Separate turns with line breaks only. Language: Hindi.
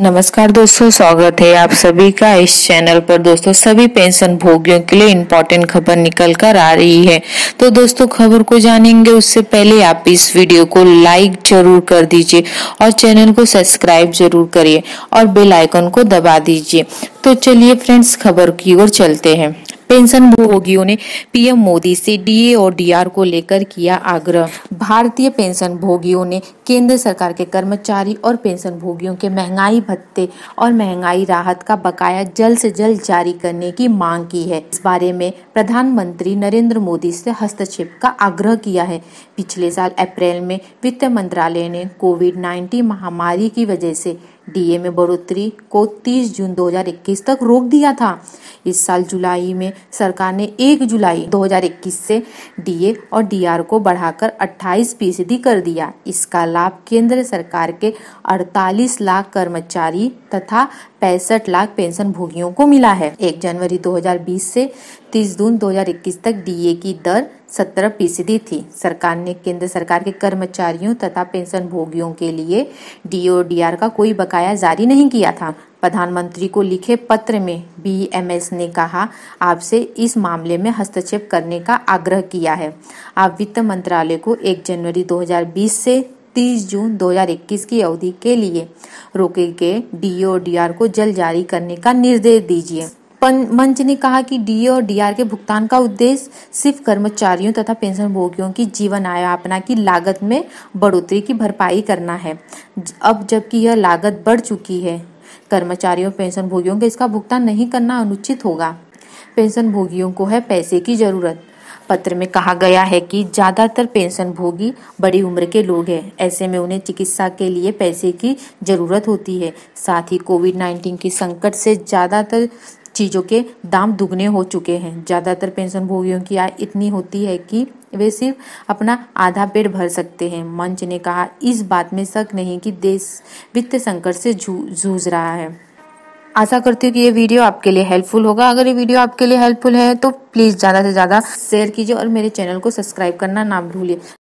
नमस्कार दोस्तों, स्वागत है आप सभी का इस चैनल पर। दोस्तों, सभी पेंशन भोगियों के लिए इम्पोर्टेंट खबर निकल कर आ रही है। तो दोस्तों, खबर को जानेंगे, उससे पहले आप इस वीडियो को लाइक ज़रूर कर दीजिए और चैनल को सब्सक्राइब ज़रूर करिए और बेल आइकन को दबा दीजिए। तो चलिए फ्रेंड्स खबर की ओर चलते हैं। पेंशन भोगियों ने पीएम मोदी से डीए और डीआर को लेकर किया आग्रह। भारतीय पेंशन भोगियों ने केंद्र सरकार के कर्मचारी और पेंशन भोगियों के महँगाई भत्ते और महँगाई राहत का बकाया जल्द से जल्द जारी करने की मांग की है। इस बारे में प्रधानमंत्री नरेंद्र मोदी से हस्तक्षेप का आग्रह किया है। पिछले साल अप्रैल में वित्त मंत्रालय ने कोविड 19 महामारी की वजह से डीए में बढ़ोतरी को 30 जून 2021 तक रोक दिया था। इस साल जुलाई में सरकार ने 1 जुलाई 2021 से डीए और डीआर को बढ़ाकर 28 फ़ीसदी कर दिया। इसका लाभ केंद्र सरकार के 48 लाख कर्मचारी तथा पैंसठ लाख पेंशन भोगियों को मिला है। 1 जनवरी 2020 से 30 जून 2021 तक डीए की दर सत्रह फ़ीसदी थी। सरकार ने केंद्र सरकार के कर्मचारियों तथा पेंशन भोगियों के लिए डीओडीआर का कोई बकाया जारी नहीं किया था। प्रधानमंत्री को लिखे पत्र में बीएमएस ने कहा, आपसे इस मामले में हस्तक्षेप करने का आग्रह किया है। आप वित्त मंत्रालय को 1 जनवरी 2020 से 30 जून 2021 की अवधि के लिए रोके गए डीओडीआर को जल्द जारी करने का निर्देश दीजिए। मंच ने कहा कि डीए और डीआर के भुगतान का उद्देश्य सिर्फ़ कर्मचारियों तथा पेंशन भोगियों की जीवन आयापना की लागत में बढ़ोतरी की भरपाई करना है। अब जबकि यह लागत बढ़ चुकी है, कर्मचारियों पेंशन भोगियों के इसका भुगतान नहीं करना अनुचित होगा। पेंशन भोगियों को है पैसे की ज़रूरत। पत्र में कहा गया है कि ज़्यादातर पेंशन भोगी बड़ी उम्र के लोग हैं। ऐसे में उन्हें चिकित्सा के लिए पैसे की ज़रूरत होती है। साथ ही कोविड नाइन्टीन के संकट से ज़्यादातर चीज़ों के दाम दुगने हो चुके हैं। ज़्यादातर पेंशन भोगियों की आय इतनी होती है कि वे सिर्फ़ अपना आधा पेट भर सकते हैं। मंच ने कहा, इस बात में शक नहीं कि देश वित्त संकट से जूझ रहा है। आशा करती हूँ कि ये वीडियो आपके लिए हेल्पफुल होगा। अगर ये वीडियो आपके लिए हेल्पफुल है तो प्लीज़ ज़्यादा से ज़्यादा शेयर कीजिए और मेरे चैनल को सब्सक्राइब करना ना भूलिए।